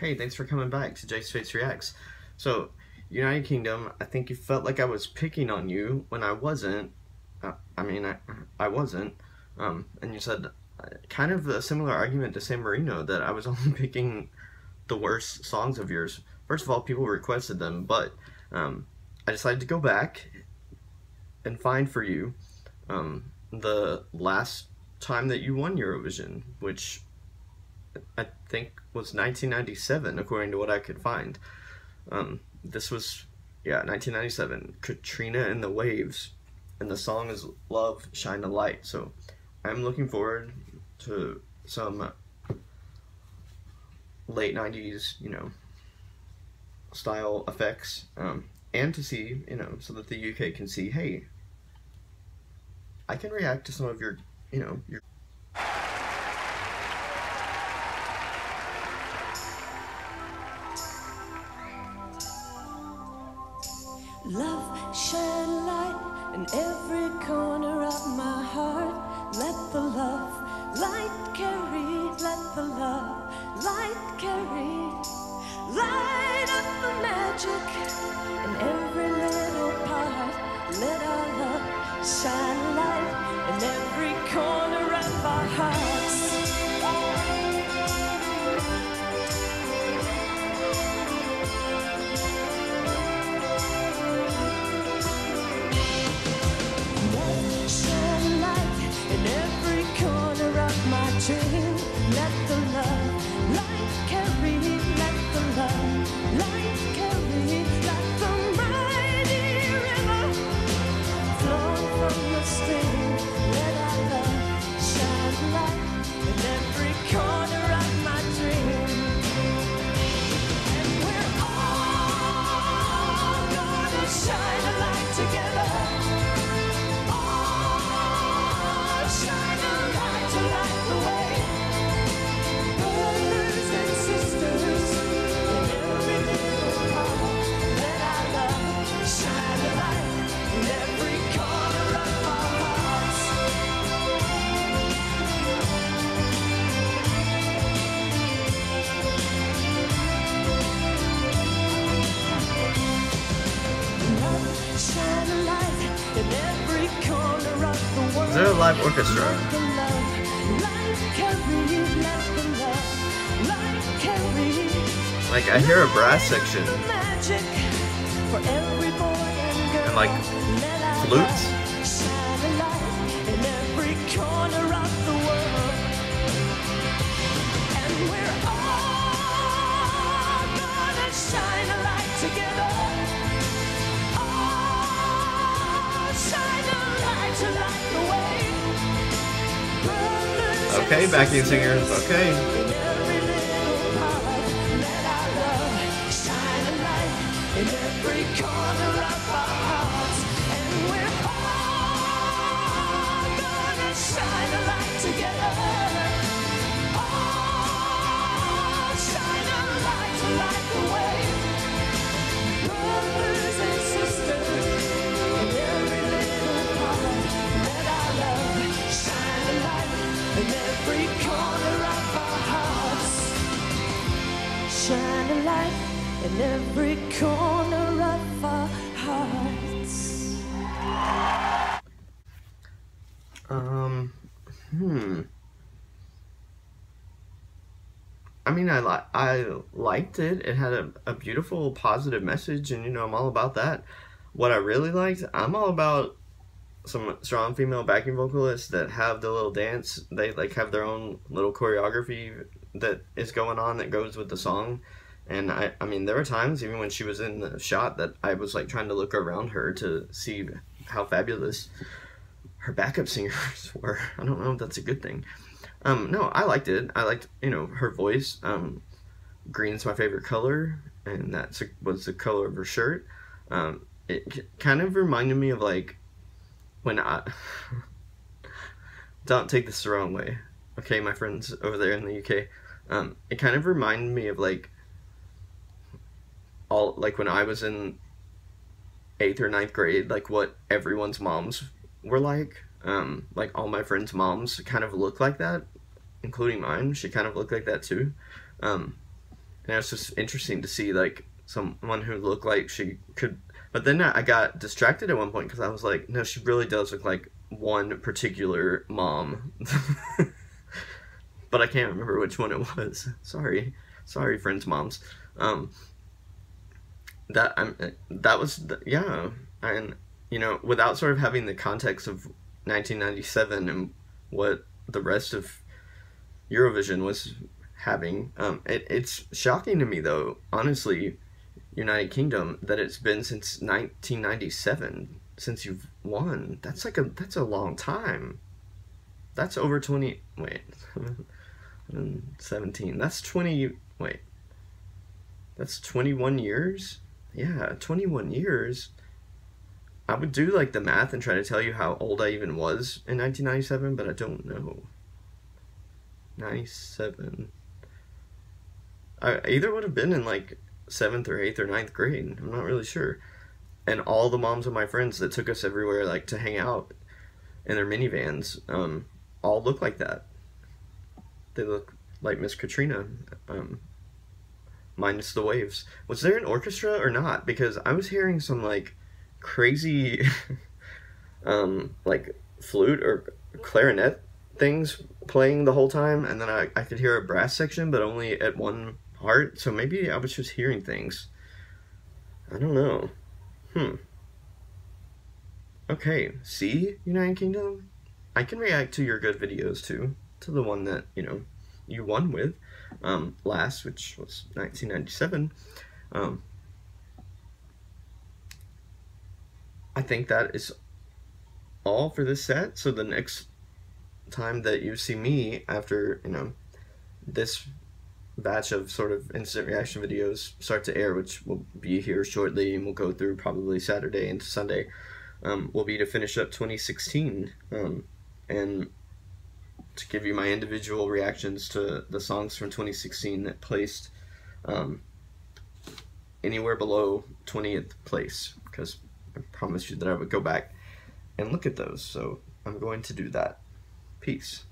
hey, thanks for coming back to Jake's Face Reacts. So, United Kingdom, I think you felt like I was picking on you when I wasn't. Uh, I mean, I, I wasn't. Um, and you said uh, kind of a similar argument to San Marino that I was only picking the worst songs of yours. First of all, people requested them, but um, I decided to go back and find for you um, the last time that you won Eurovision, which I think was 1997, according to what I could find. Um, this was, yeah, 1997. Katrina and the Waves, and the song is Love, Shine a Light. So I'm looking forward to some late 90s, you know, style effects, um, and to see, you know, so that the UK can see, hey, I can react to some of your, you know, your Love shine light in every corner of my heart. Let the love light Is there a live orchestra? Let the love light carry, let the love light carry. Like, I hear a brass section The magic for every boy and like, flutes. Okay, backing singers, okay. in every corner of our every corner of our hearts. Shine a light in every corner of our hearts. Um, hmm. I mean, I li- I liked it. It had a, a beautiful, positive message, and you know, I'm all about that. What I really liked, I'm all about some strong female backing vocalists that have the little dance. They like have their own little choreography that is going on that goes with the song. And I, I mean, there were times even when she was in the shot that I was like trying to look around her to see how fabulous her backup singers were. I don't know if that's a good thing. Um, no, I liked it. I liked, you know, her voice. Um, green's my favorite color, and that was the color of her shirt. Um, it kind of reminded me of like when I. don't take this the wrong way, okay, my friends over there in the UK. Um, it kind of reminded me of like all like when I was in eighth or ninth grade, like what everyone's moms were like. Um, like all my friends' moms kind of look like that, including mine. She kind of looked like that too. Um, And it was just interesting to see like someone who looked like she could. But then I got distracted at one point because I was like, no, she really does look like one particular mom. but I can't remember which one it was. Sorry, sorry, friends' moms. Um, that I'm that was the, yeah, and you know, without sort of having the context of 1997 and what the rest of Eurovision was having, um, it, it's shocking to me though, honestly, United Kingdom, that it's been since 1997 since you've won. That's like a that's a long time. That's over 20. Wait, 17. That's 20. Wait, that's 21 years. Yeah, 21 years. I would do like the math and try to tell you how old I even was in 1997, but I don't know. 97. I either would have been in like seventh or eighth or ninth grade. I'm not really sure. And all the moms of my friends that took us everywhere, like to hang out in their minivans, um, all look like that. They look like Miss Katrina, um, minus the waves. Was there an orchestra or not? Because I was hearing some like crazy um like flute or clarinet things playing the whole time and then I, I could hear a brass section but only at one part so maybe I was just hearing things. I don't know. Hmm. Okay see United Kingdom? I can react to your good videos too. To the one that you know you won with um last which was 1997 um I think that is all for this set. So the next time that you see me after, you know, this batch of sort of instant reaction videos start to air, which will be here shortly and we'll go through probably Saturday into Sunday, um, will be to finish up 2016 um, and to give you my individual reactions to the songs from 2016 that placed um, anywhere below 20th place because I promised you that I would go back and look at those. So I'm going to do that. Peace.